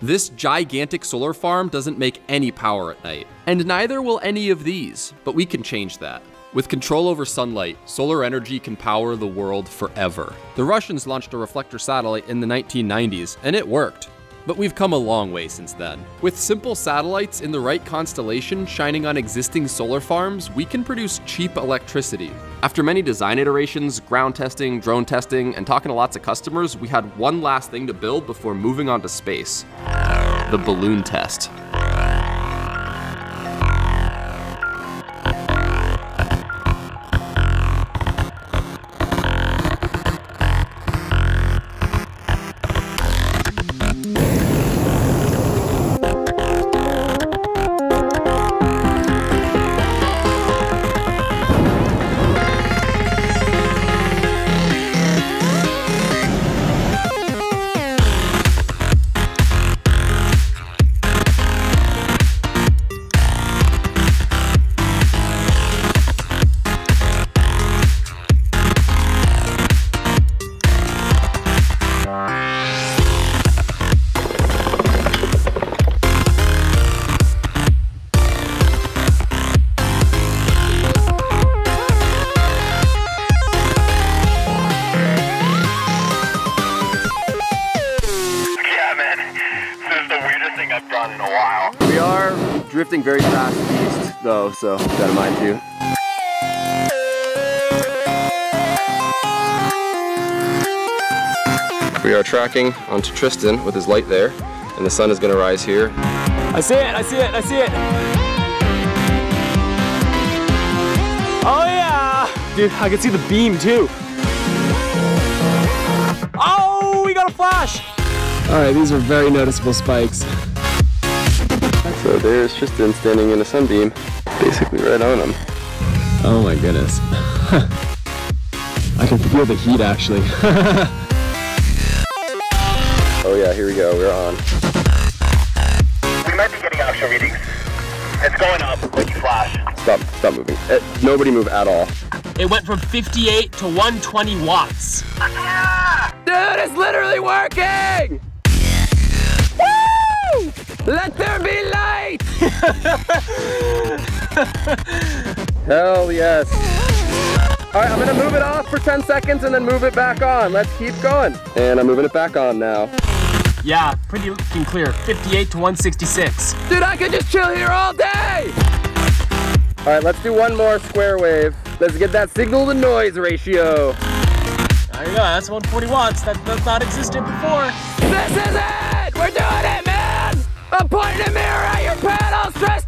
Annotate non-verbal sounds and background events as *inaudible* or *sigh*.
This gigantic solar farm doesn't make any power at night, and neither will any of these, but we can change that. With control over sunlight, solar energy can power the world forever. The Russians launched a reflector satellite in the 1990s, and it worked. But we've come a long way since then. With simple satellites in the right constellation shining on existing solar farms, we can produce cheap electricity. After many design iterations, ground testing, drone testing, and talking to lots of customers, we had one last thing to build before moving on to space. The balloon test. Done in a while. We are drifting very fast east, though, so keep that in mind too. We are tracking onto Tristan with his light there, and the sun is going to rise here. I see it, I see it, I see it. Oh yeah! Dude, I can see the beam too. Oh, we got a flash! All right, these are very noticeable spikes. So there's Tristan standing in a sunbeam, basically right on him. Oh my goodness. *laughs* I can feel the heat actually. *laughs* Oh yeah, here we go, we're on. We might be getting actual readings. It's going up when you flash. Stop, stop moving. Eh, nobody move at all. it went from 58 to 120 watts. Dude, it's literally working! Woo! Let there be light! *laughs* Hell yes. All right, I'm gonna move it off for 10 seconds and then move it back on. Let's keep going. And I'm moving it back on now. Yeah, pretty looking clear. 58 to 166. Dude, I could just chill here all day! All right, let's do one more square wave. Let's get that signal to noise ratio. There you go, that's 140 watts. That, that's not existed before. This is it! We're doing it, man! I'm pointing a mirror at stress